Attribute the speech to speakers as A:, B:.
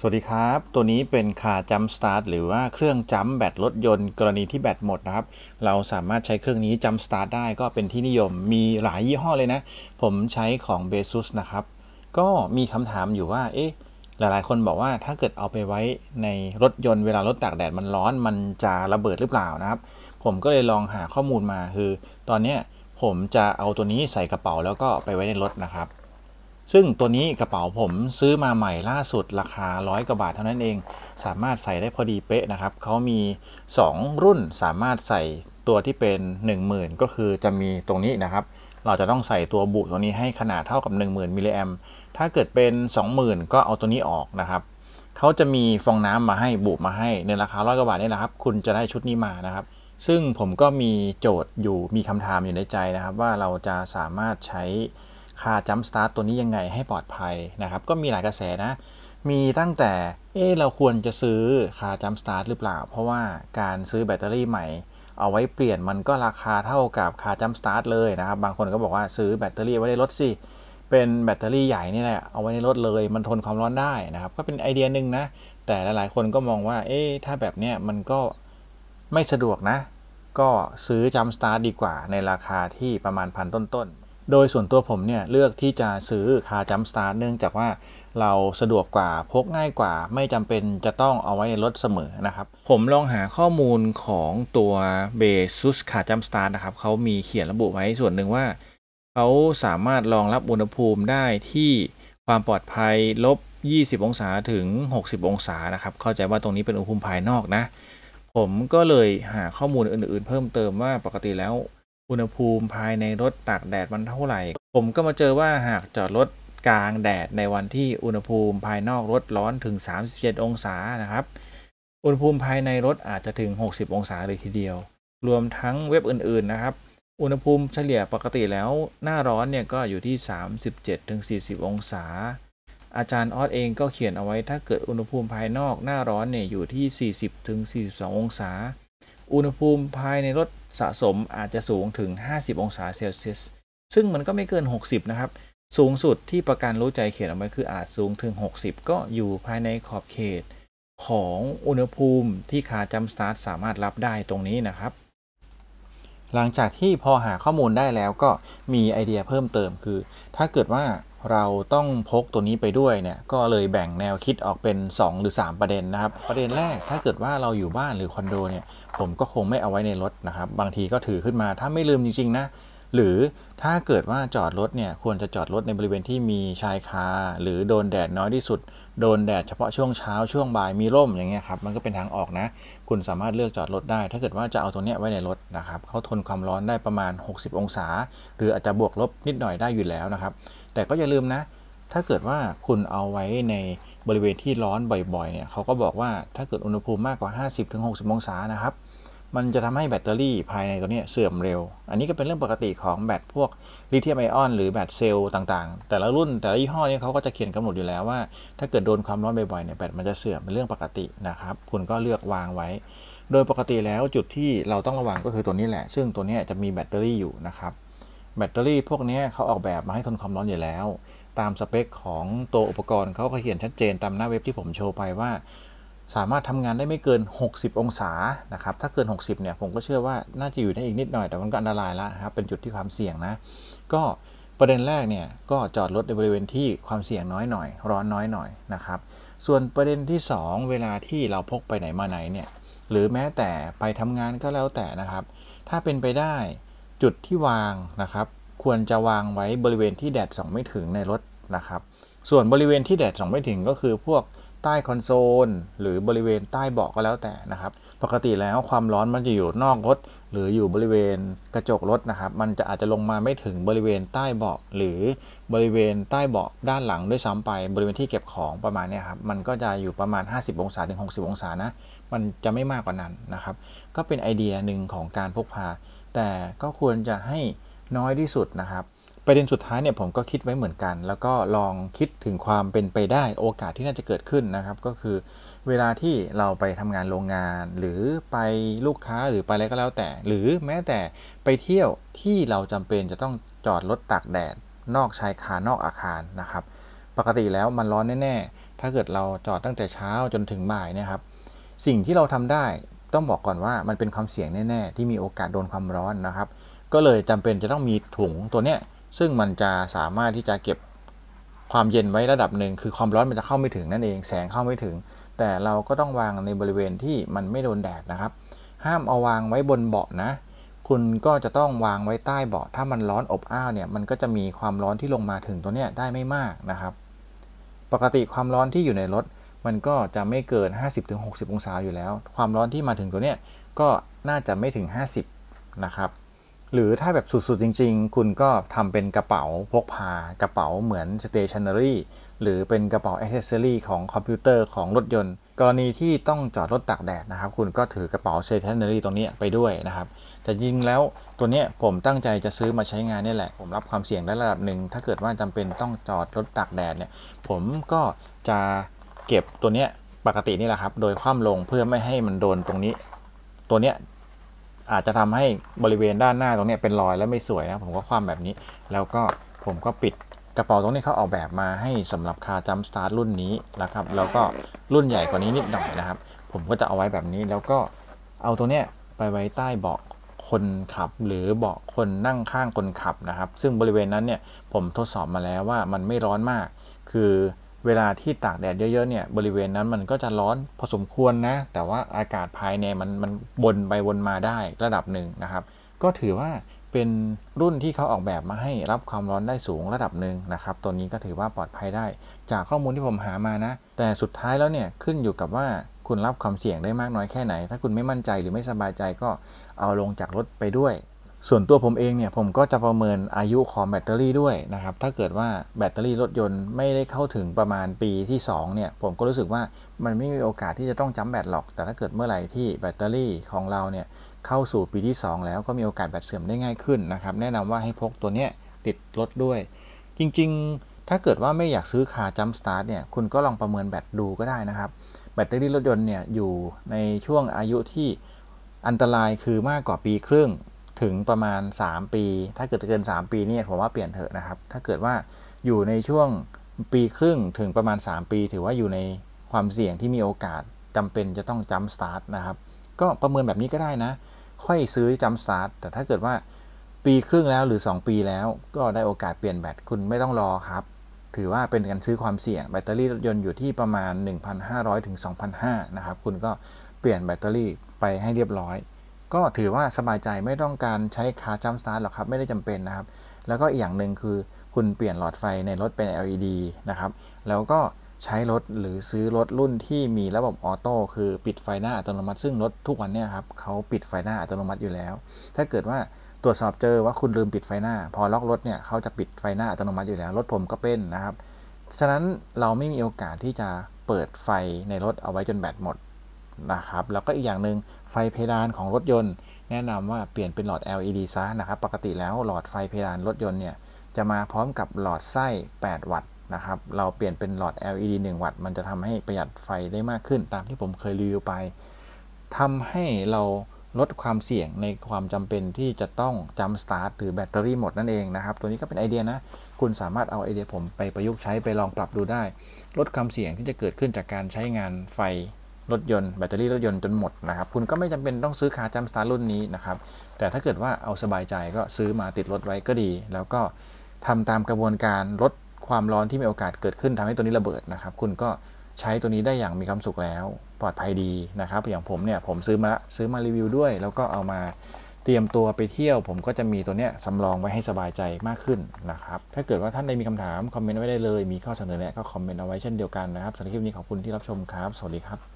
A: สวัสดีครับ ตัวนี้เป็น car jump start หรือว่าเครื่อง jump แบตรถยนต์กรณีที่แบตหมดนะครับ เราสามารถใช้เครื่องนี้ jump start ได้ก็เป็นที่นิยมมีหลายยี่ห้อเลยนะ ผมใช้ของ b ซุสนะครับ ก็มีคำถามอยู่ว่า เอ๊ะ หลายๆ คนบอกว่าถ้าเกิดเอาไปไว้ในรถยนต์เวลารถตากแดดมันร้อนมันจะระเบิดหรือเปล่านะครับ ผมก็เลยลองหาข้อมูลมาคือ ตอนนี้ผมจะเอาตัวนี้ใส่กระเป๋าแล้วก็ไปไว้ในรถนะครับ ซึ่งตัวนี้กระเป๋าผมซื้อมาใหม่ล่าสุดราคาร้อยกว่าบาทเท่านั้นเอง สามารถใส่ได้พอดีเป๊ะนะครับเขามี 2 รุ่นสามารถใส่ตัวที่เป็น 10,000 ก็คือจะมีตรงนี้นะครับ เราจะต้องใส่ตัวบุตัวนี้ให้ขนาดเท่ากับ 10,000มิลลิแอมถ้าเกิดเป็น 20,000 ก็เอาตัวนี้ออกนะครับเขาจะมีฟองน้ำมาให้บุมาให้ในราคาร้อยกว่าบาทนี่แหละครับ คุณจะได้ชุดนี้มานะครับ ซึ่งผมก็มีโจทย์อยู่มีคำถามอยู่ในใจนะครับ ว่าเราจะสามารถใช้ car jump start ตัวนี้ยังไงให้ปลอดภัยนะครับ ก็มีหลายกระแสนะ มีตั้งแต่ เออเราควรจะซื้อ car jump start หรือเปล่า เพราะว่าการซื้อแบตเตอรี่ใหม่ เอาไว้เปลี่ยนมันก็ราคาเท่ากับ car jump start เลยนะครับ บางคนก็บอกว่าซื้อแบตเตอรี่ไว้ในรถสิ เป็นแบตเตอรี่ใหญ่นี่แหละ เอาไว้ในรถเลย มันทนความร้อนได้นะครับ ก็เป็นไอเดียหนึ่งนะ แต่หลายๆคนก็มองว่า เอ๊ถ้าแบบเนี้ยมันก็ไม่สะดวกนะ ก็ซื้อจัมสตาร์ทดีกว่าในราคาที่ประมาณพันต้นๆ โดยส่วนตัวผมเนี่ยเลือกที่จะซื้อคาจัมสตาร์เนื่องจากว่าเราสะดวกกว่าพกง่ายกว่า ไม่จำเป็นจะต้องเอาไว้ในรถเสมอนะครับ ผมลองหาข้อมูลของตัวเบซุสคาจัมสตาร์นะครับเขามีเขียนระบุไว้ส่วนหนึ่งว่า เขาสามารถรองรับอุณหภูมิได้ที่ความปลอดภัยลบ 20 องศาถึง 60 องศานะครับ เข้าใจว่าตรงนี้เป็นอุณหภูมิภายนอกนะ ผมก็เลยหาข้อมูลอื่น ๆ เพิ่มเติมว่าปกติแล้ว อุณหภูมิภายในรถตากแดดมันเท่าไหร่ ผมก็มาเจอว่าหากจอดรถกลางแดดในวันที่อุณหภูมิภายนอกรถร้อนถึง 37 องศานะครับ อุณหภูมิภายในรถอาจจะถึง 60 องศาเลยทีเดียว รวมทั้งเว็บอื่นๆนะครับ อุณหภูมิเฉลี่ยปกติแล้วหน้าร้อนเนี่ยก็อยู่ที่ 37-40 องศา อาจารย์ออสเองก็เขียนเอาไว้ถ้าเกิดอุณหภูมิภายนอกหน้าร้อนเนี่ยอยู่ที่ 40-42 องศา อุณหภูมิภายในรถสะสมอาจจะสูงถึง 50 องศาเซลเซียส ซึ่งมันก็ไม่เกิน 60 นะครับ สูงสุดที่ประกันรู้ใจเขียนเอาไว้คืออาจสูงถึง 60 ก็อยู่ภายในขอบเขต ของอุณหภูมิที่คาจัมสตาร์ทสามารถรับได้ตรงนี้นะครับ หลังจากที่พอหาข้อมูลได้แล้วก็มีไอเดียเพิ่มเติมคือ ถ้าเกิดว่า เราต้องพกตัวนี้ไปด้วยเนี่ยก็เลยแบ่งแนวคิดออกเป็น 2 หรือ 3 ประเด็นนะครับ ประเด็นแรกถ้าเกิดว่าเราอยู่บ้านหรือคอนโดเนี่ยผมก็คงไม่เอาไว้ในรถนะครับ บางทีก็ถือขึ้นมาถ้าไม่ลืมจริงๆนะหรือถ้าเกิดว่าจอดรถเนี่ยควรจะจอดรถในบริเวณที่มีชายคา หรือโดนแดดน้อยที่สุด โดนแดดเฉพาะช่วงเช้าช่วงบ่ายมีร่มอย่างเงี้ยครับมันก็เป็นทางออกนะ คุณสามารถเลือกจอดรถได้ ถ้าเกิดว่าจะเอาตัวเนี้ยไว้ในรถนะครับเขาทนความร้อนได้ประมาณ 60 องศา หรืออาจจะบวกลบนิดหน่อยได้อยู่แล้วนะครับ แต่ก็อย่าลืมนะ ถ้าเกิดว่าคุณเอาไว้ในบริเวณที่ร้อนบ่อยๆ เนี่ยเขาก็บอกว่าถ้าเกิดอุณหภูมิมากกว่า 50-60 องศานะครับ มันจะทำให้แบตเตอรี่ภายในตัวนี้เสื่อมเร็ว อันนี้ก็เป็นเรื่องปกติของแบตพวกลิเธียมไอออนหรือแบตเซลล์ต่างๆ แต่ละรุ่นแต่ละยี่ห้อนี้เขาก็จะเขียนกำหนดอยู่แล้วว่า ถ้าเกิดโดนความร้อนบ่อยๆ เนี่ยแบตมันจะเสื่อมเป็นเรื่องปกตินะครับ คุณก็เลือกวางไว้ โดยปกติแล้วจุดที่เราต้องระวังก็คือตัวนี้แหละ ซึ่งตัวนี้จะมีแบตเตอรี่อยู่นะครับ แบตเตอรี่พวกนี้เขาออกแบบมาให้ทนความร้อนอยู่แล้ว ตามสเปคของตัวอุปกรณ์เขาก็เขียนชัดเจนตามหน้าเว็บที่ผมโชว์ไปว่า สามารถทำงานได้ไม่เกิน 60 องศานะครับ ถ้าเกิน 60 เนี่ย ผมก็เชื่อว่าน่าจะอยู่ได้อีกนิดหน่อย แต่มันก็อันตรายแล้วครับ เป็นจุดที่ความเสี่ยงนะ ก็ประเด็นแรกเนี่ยก็จอดรถในบริเวณที่ความเสี่ยงน้อยหน่อย ร้อนน้อยหน่อยนะครับ ส่วนประเด็นที่ 2 เวลาที่เราพกไปไหนมาไหนเนี่ยหรือแม้แต่ไปทำงานก็แล้วแต่นะครับ ถ้าเป็นไปได้ จุดที่วางนะครับ ควรจะวางไว้บริเวณที่แดดส่องไม่ถึงในรถนะครับ ส่วนบริเวณที่แดดส่องไม่ถึงก็คือพวกใต้คอนโซลหรือบริเวณใต้เบาะก็แล้วแต่นะครับ ปกติแล้วความร้อนมันจะอยู่นอกรถ หรืออยู่บริเวณกระจกรถนะครับ มันจะอาจจะลงมาไม่ถึงบริเวณใต้เบาะ หรือบริเวณใต้เบาะด้านหลังด้วยซ้ำไป บริเวณที่เก็บของประมาณนี้ครับ มันก็จะอยู่ประมาณ 50 องศาถึง 60 องศานะ มันจะไม่มากกว่านั้นนะครับ ก็เป็นไอเดียหนึ่งของการพกพา แต่ก็ควรจะให้น้อยที่สุดนะครับ ประเด็นสุดท้ายเนี่ยผมก็คิดไว้เหมือนกัน แล้วก็ลองคิดถึงความเป็นไปได้โอกาสที่น่าจะเกิดขึ้นนะครับ ก็คือเวลาที่เราไปทำงานโรงงาน หรือไปลูกค้าหรือไปอะไรก็แล้วแต่ หรือแม้แต่ไปเที่ยวที่เราจำเป็นจะต้องจอดรถตากแดดนอกชายคานอกอาคารนะครับ ปกติแล้วมันร้อนแน่ๆถ้าเกิดเราจอดตั้งแต่เช้าจนถึงบ่ายนี่ยครับ สิ่งที่เราทำได้ ต้องบอกก่อนว่ามันเป็นความเสี่ยงแน่ ๆ ที่มีโอกาสโดนความร้อนนะครับ ก็เลยจำเป็นจะต้องมีถุงตัวเนี้ยซึ่งมันจะสามารถที่จะเก็บความเย็นไว้ระดับหนึ่งคือความร้อนมันจะเข้าไม่ถึงนั่นเอง แสงเข้าไม่ถึง แต่เราก็ต้องวางในบริเวณที่มันไม่โดนแดดนะครับ ห้ามเอาวางไว้บนเบาะนะ คุณก็จะต้องวางไว้ใต้เบาะถ้ามันร้อนอบอ้าวเนี่ยมันก็จะมีความร้อนที่ลงมาถึงตัวเนี้ยได้ไม่มากนะครับ ปกติความร้อนที่อยู่ในรถ มันก็จะไม่เกิน 50-60 องศาอยู่แล้ว ความร้อนที่มาถึงตัวเนี้ยก็น่าจะไม่ถึง 50 นะครับ หรือถ้าแบบสุด ๆ จริง ๆ คุณก็ทำเป็นกระเป๋าพกพากระเป๋าเหมือน stationery หรือเป็นกระเป๋า accessory ของคอมพิวเตอร์ของรถยนต์ กรณีที่ต้องจอดรถตากแดดนะครับ คุณก็ถือกระเป๋า stationery ตรงนี้ไปด้วยนะครับ แต่จริงแล้วตัวนี้ผมตั้งใจจะซื้อมาใช้งานนี่แหละ ผมรับความเสี่ยงได้ระดับหนึ่งถ้าเกิดว่าจำเป็นต้องจอดรถตากแดดเนี่ยผมก็จะ เก็บตัวนี้ปกตินี่แหละครับ โดยคว่ำลงเพื่อไม่ให้มันโดนตรงนี้ ตัวเนี้ยอาจจะทำให้บริเวณด้านหน้าตรงนี้เป็นรอยแล้วไม่สวยนะผมก็คว่ำแบบนี้ แล้วก็ผมก็ปิดกระเป๋าตรงนี้เขาออกแบบมาให้สำหรับคาจัมสตาร์ทรุ่นนี้นะครับ แล้วก็รุ่นใหญ่กว่านี้นิดหน่อยนะครับ ผมก็จะเอาไว้แบบนี้แล้วก็เอาตัวเนี้ยไปไว้ใต้เบาะคนขับหรือเบาะคนนั่งข้างคนขับนะครับ ซึ่งบริเวณนั้นเนี่ยผมทดสอบมาแล้วว่ามันไม่ร้อนมาก คือ เวลาที่ตากแดดเยอะๆเนี่ยบริเวณนั้นมันก็จะร้อนพอสมควรนะ แต่ว่าอากาศภายในมันมันบนไปวนมาได้ระดับหนึ่งนะครับ ก็ถือว่าเป็นรุ่นที่เขาออกแบบมาให้รับความร้อนได้สูงระดับหนึ่งนะครับ ตัวนี้ก็ถือว่าปลอดภัยได้ จากข้อมูลที่ผมหามานะ แต่สุดท้ายแล้วเนี่ยขึ้นอยู่กับว่าคุณรับความเสี่ยงได้มากน้อยแค่ไหน ถ้าคุณไม่มั่นใจหรือไม่สบายใจก็เอาลงจากรถไปด้วย ส่วนตัวผมเองเนี่ยผมก็จะประเมินอายุของแบตเตอรี่ด้วยนะครับ ถ้าเกิดว่าแบตเตอรี่รถยนต์ไม่ได้เข้าถึงประมาณปีที่ 2 เนี่ย ผมก็รู้สึกว่ามันไม่มีโอกาสที่จะต้องจำแบตหรอก แต่ถ้าเกิดเมื่อไหร่ที่แบตเตอรี่ของเราเนี่ยเข้าสู่ปีที่ 2 แล้วก็มีโอกาสแบตเสื่อมได้ง่ายขึ้นนะครับ แนะนำว่าให้พกตัวเนี้ยติดรถด้วย จริงๆ ถ้าเกิดว่าไม่อยากซื้อคาจัมสตาร์ทเนี่ยคุณก็ลองประเมินแบตดูก็ได้นะครับ แบตเตอรี่รถยนต์เนี่ยอยู่ในช่วงอายุที่อันตรายคือมากกว่าปีครึ่ง ถึงประมาณ 3 ปี ถ้าเกิดเกิน 3 ปีนี่ผมว่าเปลี่ยนเถอะนะครับ ถ้าเกิดว่าอยู่ในช่วงปีครึ่งถึงประมาณ 3 ปี ถือว่าอยู่ในความเสี่ยงที่มีโอกาสจำเป็นจะต้องจัมสตาร์ทนะครับ ก็ประเมินแบบนี้ก็ได้นะ ค่อยซื้อจัมสตาร์ทแต่ถ้าเกิดว่าปีครึ่งแล้วหรือ 2 ปีแล้ว ก็ได้โอกาสเปลี่ยนแบตคุณไม่ต้องรอครับ ถือว่าเป็นการซื้อความเสี่ยงแบตเตอรี่รถยนต์อยู่ที่ประมาณ 1,500ถึง2,500นะครับคุณก็เปลี่ยนแบตเตอรี่ไปให้เรียบร้อย ก็ถือว่าสบายใจไม่ต้องการใช้ car jump start หรอกครับ ไม่ได้จำเป็นนะครับ แล้วก็อีกอย่างหนึ่งคือคุณเปลี่ยนหลอดไฟในรถเป็น LED นะครับ แล้วก็ใช้รถหรือซื้อรถรุ่นที่มีระบบ auto คือปิดไฟหน้าอัตโนมัติซึ่งรถทุกวันเนี่ยครับเขาปิดไฟหน้าอัตโนมัติอยู่แล้ว ถ้าเกิดว่าตรวจสอบเจอว่าคุณลืมปิดไฟหน้า พอล็อกรถเนี่ยเขาจะปิดไฟหน้าอัตโนมัติอยู่แล้ว รถผมก็เป็นนะครับ ฉะนั้นเราไม่มีโอกาสที่จะเปิดไฟในรถเอาไว้จนแบตหมด นะครับ แล้วก็อีกอย่างหนึ่งไฟเพดานของรถยนต์ แนะนำว่าเปลี่ยนเป็นหลอด LED ซะนะครับ ปกติแล้วหลอดไฟเพดานรถยนต์เนี่ยจะมาพร้อมกับหลอดไส้ 8 วัตต์นะครับ เราเปลี่ยนเป็นหลอด LED 1 วัตต์ มันจะทำให้ประหยัดไฟได้มากขึ้น ตามที่ผมเคยรีวิวไปทำให้เราลดความเสี่ยงในความจำเป็นที่จะต้อง jump start หรือแบตเตอรี่หมดนั่นเองนะครับ ตัวนี้ก็เป็นไอเดียนะ คุณสามารถเอาไอเดียผมไปประยุกต์ใช้ไปลองปรับดูได้ ลดความเสี่ยงที่จะเกิดขึ้นจากการใช้งานไฟ รถยนต์แบตเตอรี่รถยนต์จนหมดนะครับคุณก็ไม่จำเป็นต้องซื้อ car jump start รุ่นนี้นะครับแต่ถ้าเกิดว่าเอาสบายใจก็ซื้อมาติดรถไว้ก็ดี แล้วก็ทำตามกระบวนการลดความร้อนที่มีโอกาสเกิดขึ้นทำให้ตัวนี้ระเบิดนะครับ คุณก็ใช้ตัวนี้ได้อย่างมีความสุขแล้ว ปลอดภัยดีนะครับ อย่างผมเนี่ยผมซื้อมาซื้อมารีวิวด้วย แล้วก็เอามาเตรียมตัวไปเที่ยว ผมก็จะมีตัวเนี้ยสำรองไว้ให้สบายใจมากขึ้นนะครับ ถ้าเกิดว่าท่านใดมีคำถามคอมเมนต์ไว้ได้เลย มีข้อเสนอแนะก็คอมเมนต์เอาไว้เช่นเดียวกันนะครับสำหรับคลิปนี้ขอบคุณที่รับชมครับ สวัสดีครับ